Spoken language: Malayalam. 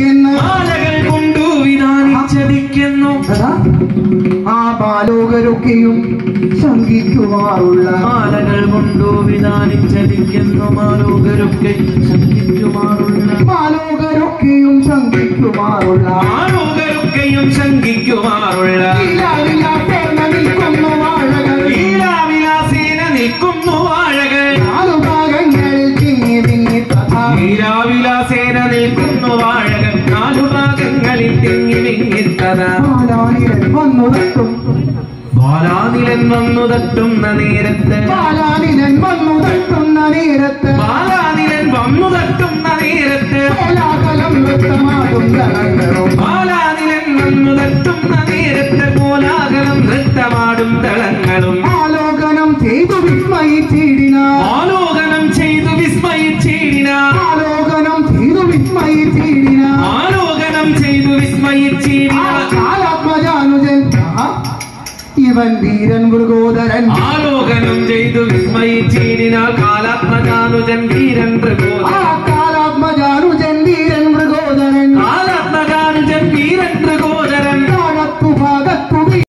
ചതിക്കുന്നു മാലകൾ കൊണ്ടു വിധാനിച്ചതിക്കുന്നു. ആ ബാലോകരൊക്കെയും ശങ്കിക്കുമാറുള്ള മാലകൾ കൊണ്ടു വിധാനിച്ചതിക്കുന്നു. മാലോകരൊക്കെ ശങ്കിക്കുമാറുള്ള ബാലോകരൊക്കെയും ശങ്കിക്കുമാറുള്ള മാലോകരൊക്കെയും ശങ്കിക്കുമാറുള്ള നിൽക്കുന്നു വാഴകൾ. ലീലാവിലാസേന നിൽക്കുന്നു വാഴകൾ. നാലു ഭാഗങ്ങളിൽ തിങ്ങി തിങ്ങി തഥാ ലീലാവിലാസേന നിൽക്കുന്നു വാഴകൾ. നാലു ഭാഗങ്ങളിൽ തിങ്ങി ബാലാനിരൻ വന്നു തട്ടും. ബാലാനിലൻ വന്നു തട്ടുന്ന നേരത്ത്. ബാലാനിലൻ വന്നു തട്ടുന്ന നേരത്ത്. ബാലാനിലൻ വന്നു തട്ടുന്ന നേരത്ത്. കോലാഹലം നൃത്തമാകും തളങ്ങളും ബാലാനിലൻ വന്നു തട്ടുന്ന നേരത്ത്. കോലാഹലം നൃത്തമാടും തളങ്ങളും ആലോകനം ചെയ്തു വിസ്മയിച്ചിടിന ആലോകനം ചെയ്തു വിസ്മയിച്ചീടിന ആലോകനം ചെയ്തു വിസ്മയിച്ചിടിന ആലോകനം ചെയ്തു വിസ്മയിച്ചീടിന കാലാത്മജാനുജൻ ആഹാ, ഇവൻ വീരൻ മൃഗോദരൻ ആലോകനം ചെയ്തു വിസ്മയിച്ചീടിനാൽ കാലാത്മജാനുജൻ വീരൻ ആ പ്രബോധ